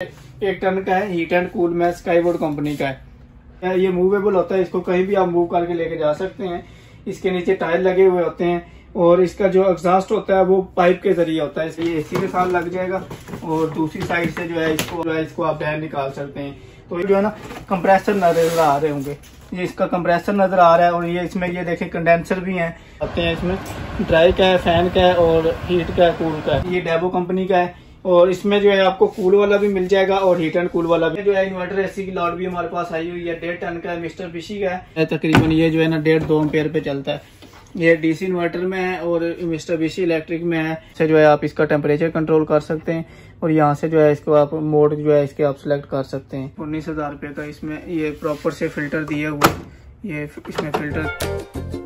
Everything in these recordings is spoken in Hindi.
एक टन का है हीट एंड कूल में स्काई बोर्ड कंपनी का है। ये मूवेबल होता है, इसको कहीं भी आप मूव करके लेके जा सकते हैं। इसके नीचे टायर लगे हुए होते हैं और इसका जो एग्जॉस्ट होता है, वो पाइप के ज़रिए होता है। इसलिए एसी के साथ लग जाएगा और दूसरी साइड से जो है, इसको, जो है, इसको आप बाहर निकाल सकते हैं। तो जो है ना कंप्रेसर नज़र आ रहे होंगे। ये इसका कंप्रेसर नज़र आ रहा है और ये इसमें, ये देखें कंडेंसर भी हैं। आते हैं इसमें। ड्राई का है फ़ैन का है और हीट का है कूल का है। ये डेबो कंपनी का है। और इसमें जो है आपको कूल वाला भी मिल जाएगा और हीट एंड कूल वाला भी। जो है इन्वर्टर एसी की लॉट भी हमारे पास आई हुई है डेढ़ टन का है मिस्टर फिशी का है। तकरीबन ये जो है ना डेढ़ दो पेयर पे चलता है। ये डीसी इन्वर्टर में है और मिस्टर बीसी इलेक्ट्रिक में है। इससे जो है आप इसका टेम्परेचर कंट्रोल कर सकते हैं और यहाँ से जो है इसको आप मोड जो है इसके आप सिलेक्ट कर सकते हैं। उन्नीस हज़ार रुपये का इसमें ये प्रॉपर से फ़िल्टर दिया हुआ ये इसमें फ़िल्टर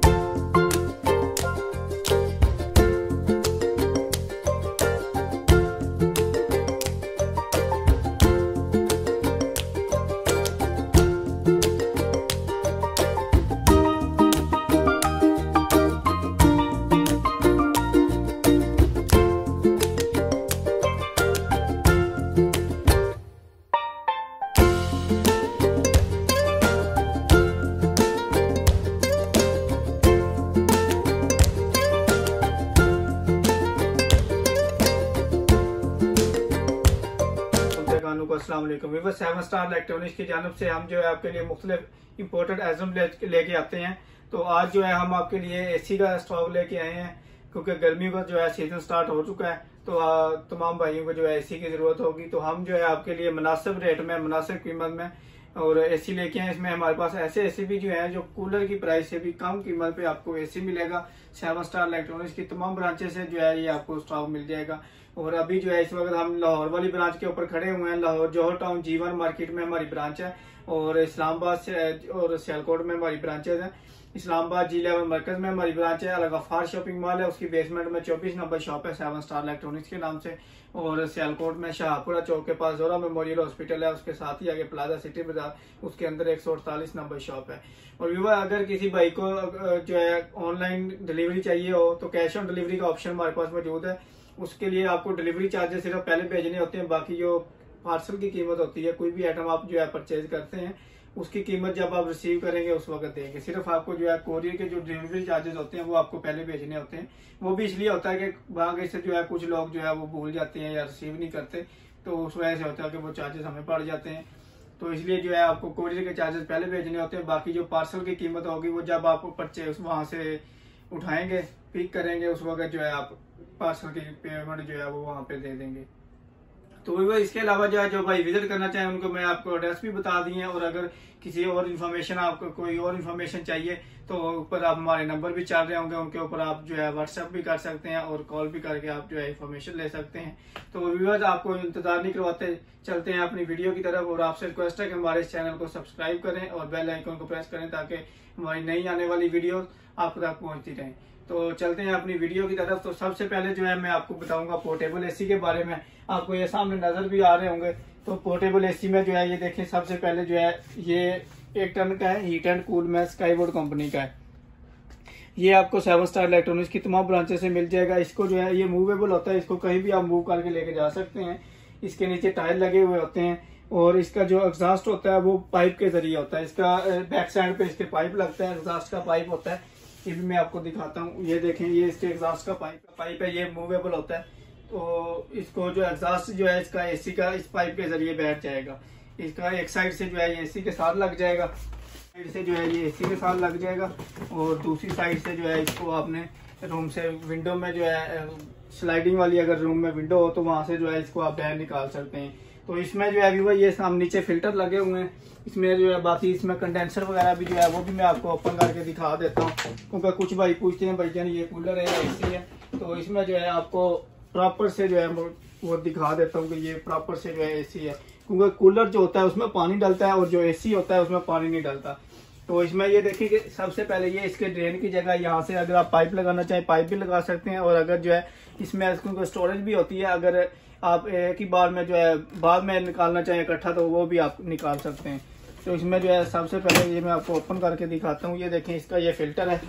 अस्सलाम सेवन स्टार की जानब से हम जो है आपके लिए मुख्तलिफ़ इम्पोर्टेड आइटम लेके आते हैं। तो आज जो है हम आपके लिए ए सी का स्टॉक लेके आए हैं, क्योंकि गर्मी का जो है सीज़न स्टार्ट हो चुका है तो तमाम भाइयों को जो है ए सी की ज़रूरत होगी। तो हम जो है आपके लिए मुनासिब रेट में, मुनासिब कीमत में और ए सी लेके आए इसमें हमारे पास ऐसे एसी भी जो है जो कूलर की प्राइस से भी कम कीमत पे आपको ए सी मिलेगा। सेवन स्टार इलेक्ट्रॉनिक्स की तमाम ब्रांचेस से जो है ये आपको स्टॉक मिल जाएगा। और अभी जो है, इस वक्त हम लाहौर वाली ब्रांच के ऊपर खड़े हुए हैं। लाहौर जौहर टाउन जीवन मार्केट में हमारी ब्रांच है और इस्लामाबाद से, और सियालकोट में हमारी ब्रांचेज हैं। इस्लामाबाद जिला में मरकज में हमारी ब्रांच है अलगफार शॉपिंग मॉल है, उसकी बेसमेंट में चौबीस नंबर शॉप है सेवन स्टार इलेक्ट्रॉनिक्स के नाम से। और सियालकोट में शाहपुरा चौक के पास जोरा मेमोरियल हॉस्पिटल है, उसके साथ ही आगे प्लाजा सिटी बाज़ार उसके अंदर एक सौ अड़तालीस नंबर शॉप है। और विवा अगर किसी भाई को जो है ऑनलाइन डिलीवरी चाहिए हो तो कैश ऑन डिलीवरी का ऑप्शन हमारे पास मौजूद है। उसके लिए आपको डिलीवरी चार्जेस सिर्फ़ पहले भेजने होते हैं, बाकी जो पार्सल की कीमत होती है, कोई भी आइटम आप जो है परचेज करते हैं उसकी कीमत जब आप रिसीव करेंगे उस वक्त देंगे। सिर्फ़ आपको जो है कोरियर के जो डिलीवरी चार्जेस होते हैं, वो आपको पहले भेजने होते हैं। वो भी इसलिए होता है कि आगे से जो है कुछ लोग जो है वो भूल जाते हैं या रिसीव नहीं करते तो उस वजह से होता है कि वो चार्जेस हमें पड़ जाते हैं। तो इसलिए जो है आपको कोरियर के चार्जेस पहले भेजने होते हैं, बाकी जो पार्सल की कीमत होगी, वो जब आप परचेज वहाँ से उठाएँगे पिक करेंगे, उस वक्त जो है आप पार्सल की पेमेंट जो है वो वहाँ पे दे देंगे। तो वो इसके अलावा जो है, जो भाई विज़िट करना चाहें, उनको मैं आपको एड्रेस भी बता दी है, और अगर किसी और इन्फॉर्मेशन आपको, कोई और इन्फॉर्मेशन चाहिए तो ऊपर आप हमारे नंबर भी चल रहे होंगे, उनके ऊपर आप जो है व्हाट्सएप भी कर सकते हैं, और कॉल भी करके आप जो है इन्फॉर्मेशन ले सकते हैं। तो व्यूवर्स आपको इंतज़ार नहीं करवाते, चलते हैं अपनी वीडियो की तरफ़, और आपसे रिक्वेस्ट है कि हमारे इस चैनल को सब्सक्राइब करें, और बेल आइकन को प्रेस करें, ताकि हमारी नई आने वाली वीडियो आप तक पहुँचती रहें। तो चलते हैं अपनी वीडियो की तरफ़। तो सबसे पहले जो है, मैं आपको बताऊँगा पोर्टेबल एसी के बारे में। आपको ये सामने नज़र भी आ रहे होंगे। तो पोर्टेबल एसी में जो है, ये देखें सबसे पहले जो है, ये एक टन का है हीट एंड कूल में स्काई बोर्ड कंपनी का है। ये आपको सेवन स्टार इलेक्ट्रॉनिक्स की तमाम ब्रांचेस से मिल जाएगा। इसको जो है, ये मूवेबल होता है। इसको कहीं भी आप मूव करके लेके जा सकते हैं। इसके नीचे टायर लगे हुए होते हैं। और इसका जो एग्जॉस्ट होता है, वो पाइप के ज़रिए होता है। इसका बैक साइड पे इसके पाइप लगता है। एग्जॉस्ट का पाइप होता है। ये भी मैं आपको दिखाता हूँ। ये देखें, ये इसके एग्जॉस्ट का पाइप पाइप है, ये मूवेबल होता है। तो इसको जो एग्जॉस्ट जो है, इसका एसी का इस पाइप के ज़रिए बैठ जाएगा। इसका एक साइड से जो है, ये एसी के साथ लग जाएगा। साइड से जो है, ये एसी के साथ लग जाएगा। और दूसरी साइड से जो है, इसको आपने रूम से विंडो में जो है स्लाइडिंग वाली अगर रूम में विंडो हो तो वहाँ से जो है, इसको आप बाहर निकाल सकते हैं। तो इसमें जो है ये सामने नीचे फ़िल्टर लगे हुए हैं। इसमें जो है बाकी इसमें कंडेंसर वगैरह भी जो है वो भी मैं आपको ओपन करके दिखा देता हूँ। क्योंकि कुछ भाई पूछते हैं, भाई जान, ये कूलर है एसी है। तो इसमें जो है आपको प्रॉपर से जो है वो दिखा देता हूँ कि ये प्रॉपर से जो है एसी है। क्योंकि कूलर जो होता है उसमें पानी डलता है और जो एसी होता है उसमें पानी नहीं डलता। तो इसमें ये देखिए कि सबसे पहले ये इसके ड्रेन की जगह यहाँ से अगर आप पाइप लगाना चाहें पाइप भी लगा सकते हैं। और अगर जो है इसमें, क्योंकि स्टोरेज भी होती है, अगर आप एक ही बार में जो है बाद में निकालना चाहें, इकट्ठा तो वो भी आप निकाल सकते हैं। तो इसमें जो है, सबसे पहले ये मैं आपको ओपन करके दिखाता हूँ। ये देखें, इसका ये फ़िल्टर है।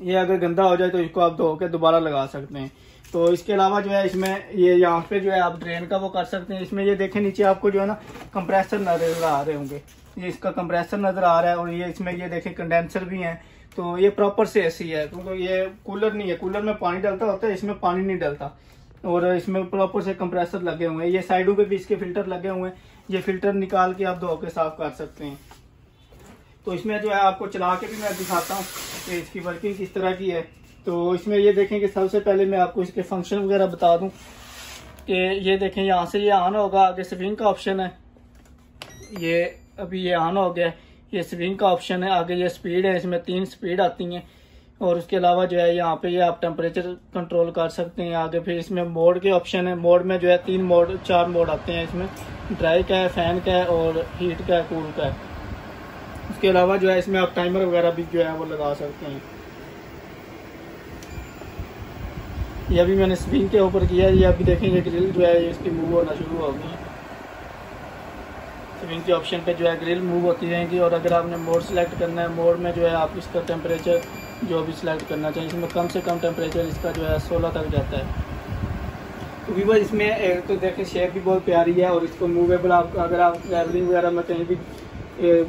ये अगर गंदा हो जाए तो इसको आप धो के दोबारा लगा सकते हैं। तो इसके अलावा जो है, इसमें ये यहाँ पे जो है, आप ड्रेन का वो कर सकते हैं। इसमें ये देखें, नीचे आपको जो है ना कंप्रेसर नज़र आ रहे होंगे। ये इसका कंप्रेसर नज़र आ रहा है, और ये इसमें ये देखें कंडेंसर भी है। तो ये प्रॉपर से एसी है, क्योंकि तो ये कूलर नहीं है। कूलर में पानी डलता होता है, इसमें पानी नहीं डलता। और इसमें प्रॉपर से कंप्रेसर लगे हुए हैं। ये साइडों पे भी इसके फ़िल्टर लगे हुए हैं। ये फ़िल्टर निकाल के आप धो के साफ़ कर सकते हैं। तो इसमें जो है आपको चला के भी मैं दिखाता हूँ कि इसकी वर्किंग किस तरह की है। तो इसमें ये देखें कि सबसे पहले मैं आपको इसके फ़ंक्शन वगैरह बता दूँ कि ये देखें, यहाँ से ये ऑन होगा। आगे स्विंग का ऑप्शन है। ये अभी ये ऑन हो गया। ये स्विंग का ऑप्शन है। आगे ये स्पीड है। इसमें तीन स्पीड आती हैं। और उसके अलावा जो है यहाँ पे ये आप टेम्परेचर कंट्रोल कर सकते हैं। आगे फिर इसमें मोड के ऑप्शन है। मोड में जो है तीन मोड, चार मोड आते हैं इसमें। ड्राई का है फ़ैन का है और हीट का है कूल का है। उसके अलावा जो है इसमें आप टाइमर वगैरह भी जो है वो लगा सकते हैं। ये अभी मैंने स्विंग के ऊपर किया है। ये अभी देखेंगे ग्रिल जो है इसकी मूव होना शुरू हो होगी। स्विंग के ऑप्शन पे जो है ग्रिल मूव होती रहेंगी और अगर आपने मोड सेलेक्ट करना है, मोड में जो है आप इसका टेम्परेचर जो भी सिलेक्ट करना चाहिए, इसमें कम से कम टेम्परेचर इसका जो है सोलह तक जाता है। तो वीवर इसमें एक तो देखें शेप भी बहुत प्यारी है और इसको मूवेबल आप, अगर आप ट्रैवलिंग वगैरह में कहीं भी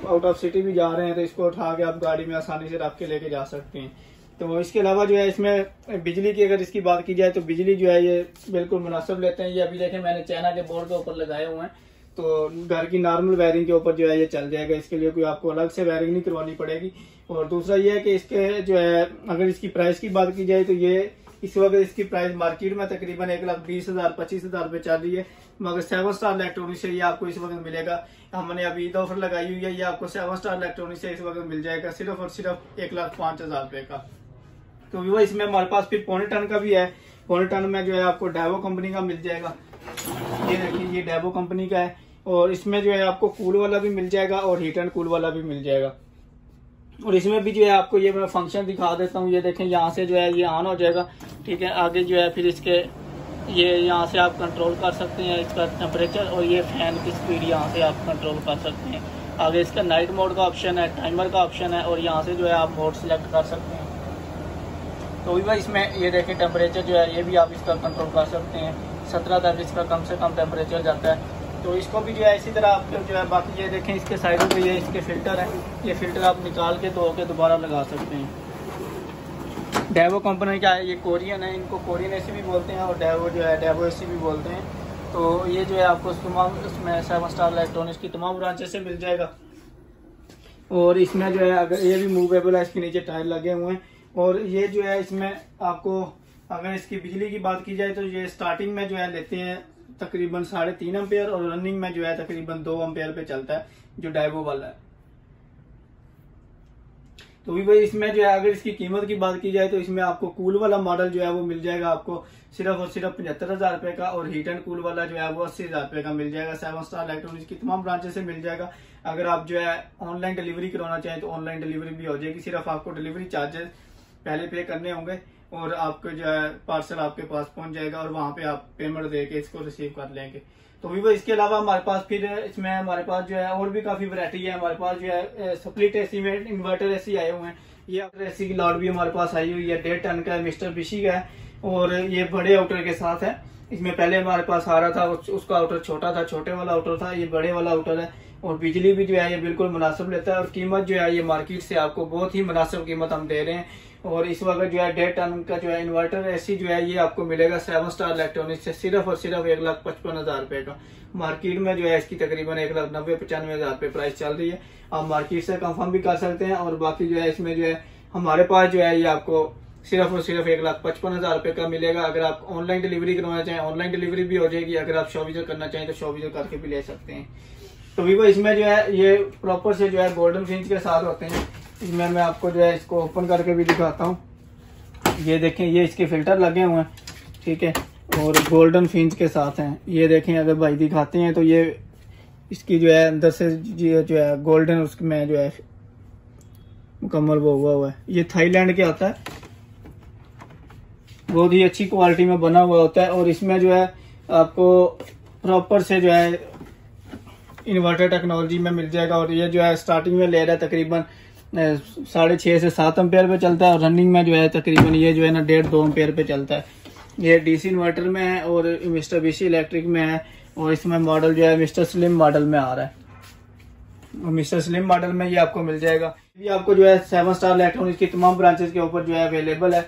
आउट ऑफ़ सिटी भी जा रहे हैं तो इसको उठा के आप गाड़ी में आसानी से रख के लेके जा सकते हैं। तो इसके अलावा जो है, इसमें बिजली की अगर इसकी बात की जाए तो बिजली जो है, ये बिल्कुल मुनासिब लेते हैं। ये अभी देखें मैंने चाइना के बोर्ड के ऊपर लगाए हुए हैं। तो घर की नॉर्मल वायरिंग के ऊपर जो है ये चल जाएगा, इसके लिए कोई आपको अलग से वायरिंग नहीं करवानी पड़ेगी। और दूसरा ये है कि इसके जो है, अगर इसकी प्राइस की बात की जाए तो ये इस वक्त इसकी प्राइस मार्केट में तकरीबन एक लाख बीस हज़ार, पच्चीस हज़ार रुपए चल रही है। मगर सेवन स्टार इलेक्ट्रॉनिक से ये आपको इस वक्त मिलेगा। हमने अभी ईद ऑफ़र लगाई हुई है, ये आपको सेवन स्टार इलेक्ट्रॉनिक से इस वक्त मिल जाएगा, सिर्फ़ और सिर्फ़ एक लाख पाँच हज़ार रुपए का। तो वो इसमें हमारे पास फिर पौने टन का भी है। पौने टन में जो है आपको डेवो कंपनी का मिल जाएगा। ये देखिए, ये डेवो कंपनी का है और इसमें जो है आपको कूल वाला भी मिल जाएगा और हीट एंड कूल वाला भी मिल जाएगा। और इसमें भी जो है आपको ये मैं फ़ंक्शन दिखा देता हूँ। ये देखें, यहाँ से जो है ये ऑन हो जाएगा, ठीक है? आगे जो है फिर इसके, ये यहाँ से आप कंट्रोल कर सकते हैं इसका टेम्परेचर और ये फ़ैन की स्पीड यहाँ से आप कंट्रोल कर सकते हैं। आगे इसका नाइट मोड का ऑप्शन है टाइमर का ऑप्शन है और यहाँ से जो है आप मोड सेलेक्ट कर सकते हैं। तो भी भाई इसमें ये देखें टेम्परेचर जो है ये भी आप इसका कंट्रोल कर सकते हैं। सत्रह तक इसका कम से कम टेम्परेचर जाता है। तो इसको भी जो है इसी तरह आप जो है बाकी ये देखें, इसके साइडों पे ये, इसके फ़िल्टर हैं। ये फ़िल्टर आप निकाल के धो के दोबारा लगा सकते हैं। डेवो कंपनी का है? ये कोरियन है। इनको कोरियन एसी भी बोलते हैं और डेवो जो है डेवो एसी भी बोलते हैं। तो ये जो है आपको तमाम उसमें सेवन स्टार इलेक्ट्रॉनिक्स की तमाम ब्रांचेस से मिल जाएगा। और इसमें जो है, अगर ये भी मूवेबल है, इसके नीचे टायर लगे हुए हैं। और ये जो है, इसमें आपको अगर इसकी बिजली की बात की जाए तो ये स्टार्टिंग में जो है लेते हैं तकरीबन साढ़े तीन अम्पेयर और रनिंग में जो है तकरीबन दो अम्पेयर पे चलता है, जो डाइवो वाला है। तो भी भाई इसमें जो है अगर इसकी कीमत की बात की जाए तो इसमें आपको कूल वाला मॉडल जो है वो मिल जाएगा आपको सिर्फ़ और सिर्फ़ पचहत्तर हज़ार रुपए का और हीट एंड कूल वाला जो है वो अस्सी हज़ार रुपए का मिल जाएगा। सेवन स्टार इलेक्ट्रॉनिक्स की तमाम ब्रांचेस से मिल जाएगा। अगर आप जो है ऑनलाइन डिलीवरी करवाना चाहें तो ऑनलाइन डिलीवरी भी हो जाएगी। सिर्फ़ आपको डिलीवरी चार्जेस पहले पे करने होंगे। और आपको जो है पार्सल आपके पास पहुँच जाएगा और वहाँ पे आप पेमेंट दे के इसको रिसीव कर लेंगे। तो वीवो इसके अलावा हमारे पास फिर इसमें हमारे पास जो है और भी काफ़ी वैरायटी है। हमारे पास जो है स्प्लिट एसी में इन्वर्टर एसी आए हुए हैं। ये एसी की लॉट भी हमारे पास आई हुई है। डेढ़ टन का मिस्टर बिशी का है और ये बड़े आउटर के साथ है। इसमें पहले हमारे पास आ रहा था उसका आउटर छोटा था, छोटे वाला आउटर था, ये बड़े वाला आउटर है। और बिजली भी जो है, ये बिल्कुल मुनासिब लेता है और कीमत जो है, ये मार्केट से आपको बहुत ही मुनासिब कीमत हम दे रहे हैं। और इस वक्त जो है डेढ़ टन का जो है इन्वर्टर एसी जो है ये आपको मिलेगा सेवन स्टार इलेक्ट्रॉनिक से, सिर्फ़ और सिर्फ़ एक लाख पचपन हज़ार रुपए का। मार्केट में जो है इसकी तकरीबन एक लाख नब्बे, पचानवे हज़ार रुपए प्राइस चल रही है। आप मार्केट से कंफर्म भी कर सकते हैं और बाकी जो है इसमें जो है हमारे पास जो है ये आपको सिर्फ़ और सिर्फ़ एक लाख पचपन हज़ार रुपए का मिलेगा। अगर आप ऑनलाइन डिलीवरी करवाना चाहें ऑनलाइन डिलीवरी भी हो जाएगी। अगर आप शॉपिजर करना चाहें तो शॉपिजर करके भी ले सकते हैं। तो वीवो इसमें जो है ये प्रॉपर से जो है गोल्डन फिंच के साथ होते हैं। इसमें मैं आपको जो है इसको ओपन करके भी दिखाता हूँ। ये देखें, ये इसके फ़िल्टर लगे हुए हैं, ठीक है? और गोल्डन फिंच के साथ हैं। ये देखें, अगर भाई दिखाते हैं तो ये इसकी जो है अंदर से जो है गोल्डन उसमें जो है मुकम्मल वो हुआ हुआ है। ये थाईलैंड के आता है। बहुत ही अच्छी क्वालिटी में बना हुआ होता है और इसमें जो है आपको प्रॉपर से जो है इन्वर्टर टेक्नोलॉजी में मिल जाएगा और ये जो है स्टार्टिंग में ले रहा है तकरीबन साढ़े छः से सात अम्पेयर पे चलता है और रनिंग में जो है तकरीबन ये जो है ना, डेढ़ दो अम्पेयर पे चलता है। ये डीसी इन्वर्टर में है और मिस्टर बीसी इलेक्ट्रिक में है और इसमें मॉडल जो है मिस्टर स्लिम मॉडल में आ रहा है। मिस्टर स्लिम मॉडल में ये आपको मिल जाएगा। ये आपको जो है सेवन स्टार इलेक्ट्रॉनिक्स की तमाम ब्रांचेस के ऊपर जो है अवेलेबल है।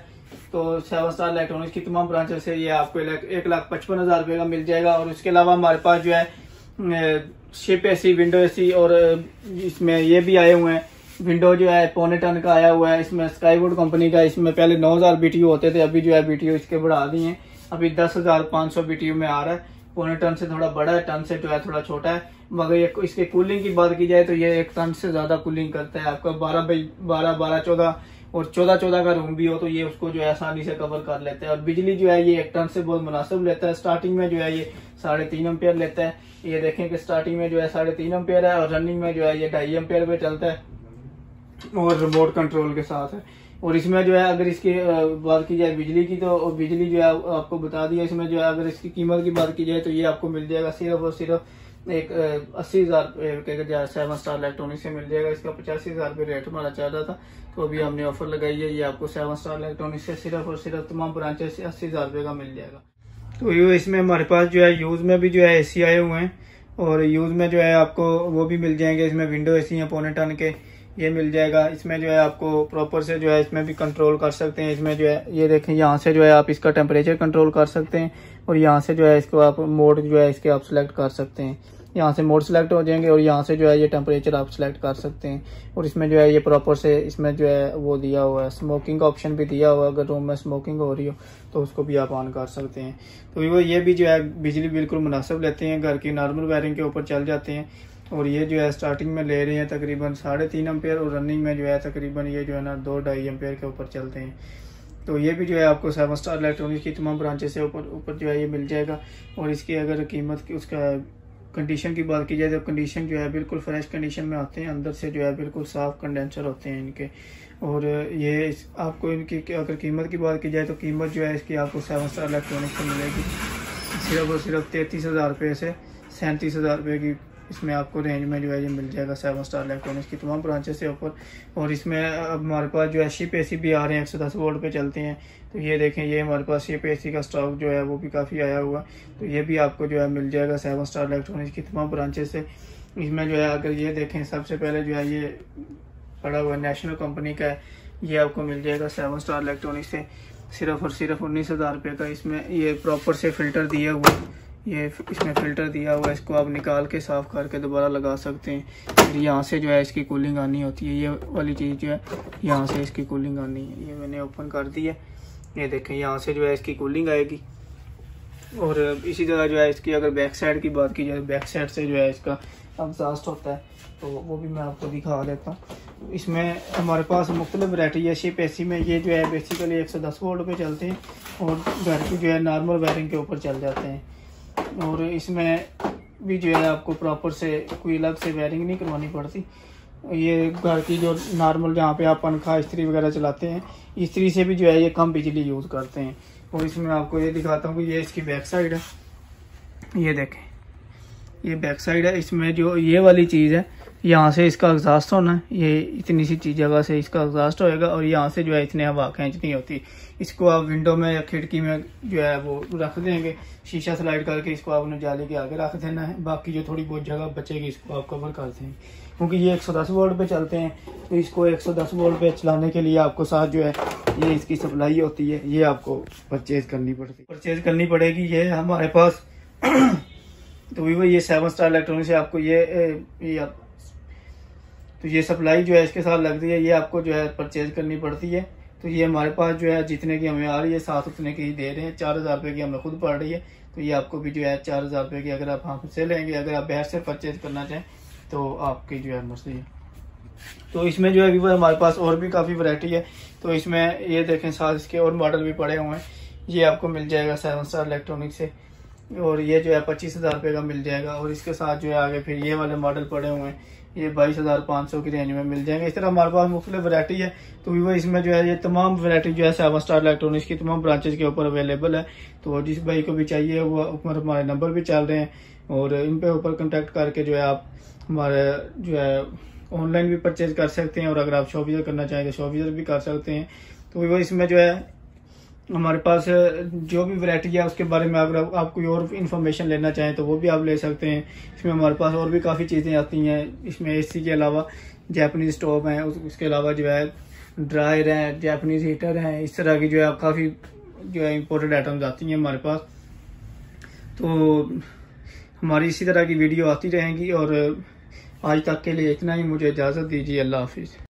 तो सेवन स्टार इलेक्ट्रॉनिक्स की तमाम ब्रांचेस से ये आपको एक लाख पचपन हज़ार रुपये का मिल जाएगा और उसके अलावा हमारे पास जो है शिप एसी विंडो एसी और इसमें ये भी आए हुए हैं। विंडो जो है, पौने टन का आया हुआ है। इसमें स्काईवुड कंपनी का, इसमें पहले नौ हज़ार बीटीयू होते थे, अभी जो है बीटीयू इसके बढ़ा दिए हैं। अभी दस हज़ार पाँच सौ बीटीयू में आ रहा है। पौने टन से थोड़ा बड़ा है, टन से जो है थोड़ा छोटा है। मगर ये इसके कूलिंग की बात की जाए तो ये एक टन से ज़्यादा कूलिंग करता है। आपका बारह बाई बारह बारह चौदह और चौदह चौदह का रूम भी हो तो ये उसको जो है आसानी से कवर कर लेता है। और बिजली जो है, ये एक टन से बहुत मुनासिब लेता है। स्टार्टिंग में जो है ये साढ़े तीन अम्पेयर लेता है। ये देखें कि स्टार्टिंग में जो है साढ़े तीन अम्पेयर है और रनिंग में जो है ये ढाई अम्पेयर पे चलता है। और रिमोट कंट्रोल के साथ है। और इसमें जो है, अगर इसकी बात की जाए बिजली की तो बिजली जो है आपको बता दिया। इसमें जो है, अगर इसकी कीमत की बात की जाए तो ये आपको मिल जाएगा सिर्फ़ और सिर्फ़ एक अस्सी हज़ार सेवन स्टार इलेक्ट्रॉनिक से मिल जाएगा। इसका पचासी हज़ार रुपये रेट हमारा चल रहा था तो अभी हमने ऑफ़र लगाई है। ये आपको सेवन स्टार इलेक्ट्रॉनिक से सिर्फ़ और सिर्फ़ तमाम ब्रांचेस से अस्सी हज़ार रुपये का मिल जाएगा। तो ये इसमें हमारे पास जो है यूज़ में भी जो है एसी आए हुए हैं। और यूज़ में जो है, आपको वो भी मिल जाएँगे। इसमें विंडो ए सी है, पौने टन के। ये मिल जाएगा। इसमें जो है आपको प्रॉपर से जो है इसमें भी कंट्रोल कर सकते हैं। इसमें जो है, ये देखें, यहाँ से जो है आप इसका टेम्परेचर कंट्रोल कर सकते हैं और यहाँ से जो है इसको आप मोड जो है इसके आप सिलेक्ट कर सकते हैं। यहाँ से मोड सेलेक्ट हो जाएँगे और यहाँ से जो है ये टेम्परेचर आप सिलेक्ट कर सकते हैं। और इसमें जो है ये प्रॉपर से इसमें जो है वो दिया हुआ है स्मोकिंग का ऑप्शन भी दिया हुआ है। अगर रूम में स्मोकिंग हो रही हो तो उसको भी आप ऑन कर सकते हैं। तो वो ये भी जो है बिजली बिल्कुल मुनासिब लेते हैं। घर की नॉर्मल वायरिंग के ऊपर चल जाते हैं। और ये जो है स्टार्टिंग में ले रहे हैं तकरीबन साढ़े तीन अम्पेयर और रनिंग में जो है तकरीबन ये जो है ना दो ढाई अम्पेयर के ऊपर चलते हैं। तो ये भी जो है आपको सेवन स्टार इलेक्ट्रॉनिक्स की तमाम ब्रांचेस से ऊपर ऊपर जो है ये मिल जाएगा। और इसकी अगर कीमत की, उसका कंडीशन की बात की जाए तो कंडीशन जो है बिल्कुल फ्रेश कंडीशन में आते हैं। अंदर से जो है बिल्कुल साफ़ कंडेंसर होते हैं इनके। और ये आपको इनकी अगर कीमत की बात की जाए तो कीमत जो है इसकी आपको सेवन स्टार इलेक्ट्रॉनिक्स में मिलेगी। सिर्फ़ और सिर्फ़ तैंतीस हज़ार रुपये से सैंतीस हज़ार रुपये की इसमें आपको रेंज में ये मिल जाएगा सेवन स्टार इलेक्ट्रॉनिक्स की तमाम ब्रांचेस से ऊपर। और इसमें अब हमारे पास जो है शिप ए भी आ रहे हैं, एक सौ दस वोल्ट पे चलते हैं। तो ये देखें, ये हमारे पास शिप ए का स्टॉक जो है, वो भी काफ़ी आया हुआ। तो ये भी आपको जो है, मिल जाएगा सेवन स्टार इलेक्ट्रॉनिक्स की तमाम ब्रांचेस से। इसमें जो है, अगर ये देखें, सबसे पहले जो है, ये पड़ा हुआ नेशनल कंपनी का है। ये आपको मिल जाएगा सेवन स्टार इलेक्ट्रॉनिक्स से। सिर्फ़ और सिर्फ़ उन्नीस हज़ार रुपये का इसमें ये प्रॉपर से फ़िल्टर दिया हुआ ये इसमें फ़िल्टर दिया हुआ है, इसको आप निकाल के साफ़ करके दोबारा लगा सकते हैं। फिर यहाँ से जो है इसकी कूलिंग आनी होती है। ये वाली चीज़ जो है, यहाँ से इसकी कूलिंग आनी है। ये मैंने ओपन कर दी है। ये देखें, यहाँ से जो है इसकी कूलिंग आएगी। और इसी तरह जो है इसकी अगर बैक साइड की बात की जाए बैक साइड से जो है इसका एग्जास्ट होता है। तो वो भी मैं आपको दिखा देता हूँ। इसमें हमारे पास मुख्तलिफ़ वरायटी है। शिप ए में ये जो है बेसिकली 110 वोल्ट पे चलते हैं और घर की जो है नॉर्मल वायरिंग के ऊपर चल जाते हैं। और इसमें भी जो है आपको प्रॉपर से कोई अलग से वायरिंग नहीं करवानी पड़ती। ये घर की जो नॉर्मल जहाँ पे आप पंखा, इस्त्री वगैरह चलाते हैं, इस्त्री से भी जो है ये कम बिजली यूज़ करते हैं। और इसमें आपको ये दिखाता हूँ कि ये इसकी बैक साइड है। ये देखें। ये बैक साइड है। इसमें जो ये वाली चीज़ है यहाँ से इसका एग्जास्ट होना है। ये इतनी सी चीज़ जगह से इसका एग्जास्ट होएगा और यहाँ से जो है इतने हवा खींचनी होती। इसको आप विंडो में या खिड़की में जो है वो रख देंगे। शीशा स्लाइड करके इसको आपने जाली के आगे रख देना है। बाकी जो थोड़ी बहुत जगह बचेगी इसको आप कवर कर देंगे। क्योंकि ये 110 वोल्ट पे चलते हैं तो इसको 110 वोल्ट पे चलाने के लिए आपको साथ जो है ये इसकी सप्लाई होती है, ये आपको परचेज करनी पड़ती परचेज करनी पड़ेगी, ये हमारे पास। तो वीवो ये सेवन स्टार इलेक्ट्रॉनिक से आपको ये ये आप तो ये सप्लाई जो है इसके साथ लगती है, ये आपको जो है परचेज करनी पड़ती है। तो ये हमारे पास जो है जितने की हमें आ रही है साथ उतने की ही दे रहे हैं। चार हज़ार रुपये की हमें खुद पड़ रही है। तो ये आपको भी जो है चार हज़ार रुपये की अगर आप हमसे लेंगे, अगर आप बाहर से परचेज करना चाहें तो आपकी जो है मर्ज़ी है। तो इसमें जो है वीवो हमारे पास और भी काफ़ी वैरायटी है। तो इसमें ये देखें, साथ इसके और मॉडल भी पड़े हुए हैं। ये आपको मिल जाएगा सेवन स्टार इलेक्ट्रॉनिक से। और ये जो है पच्चीस हज़ार रुपये का मिल जाएगा। और इसके साथ जो है आगे फिर ये वाले मॉडल पड़े हुए हैं। ये बाईस हज़ार पाँच सौ की रेंज में मिल जाएँगे। इस तरह हमारे पास मुख्तु वैरायटी है। तो वीवो इसमें जो है, ये तमाम वैरायटी जो है सेवन स्टार इलेक्ट्रॉनिक्स की तमाम ब्रांचेज के ऊपर अवेलेबल है। तो जिस भाई को भी चाहिए, वो ऊपर हमारे नंबर भी चल रहे हैं। और इन पे ऊपर कॉन्टेक्ट करके जो है, आप हमारे जो है ऑनलाइन भी परचेज कर सकते हैं। और अगर आप शॉप करना चाहें तो शॉप भी कर सकते हैं। तो वीवो इसमें जो है हमारे पास जो भी वैरायटी है, उसके बारे में अगर आप कोई और इन्फॉर्मेशन लेना चाहें तो वो भी आप ले सकते हैं। इसमें हमारे पास और भी काफ़ी चीज़ें आती हैं। इसमें एसी के अलावा जैपनीज स्टोव हैं उसके अलावा जो है ड्रायर हैं जैपनीज हीटर हैं, इस तरह की जो है काफ़ी जो है इम्पोर्टेड आइटम्स आती हैं हमारे पास। तो हमारी इसी तरह की वीडियो आती रहेंगी, और आज तक के लिए इतना ही। मुझे इजाज़त दीजिए। अल्लाह हाफिज़।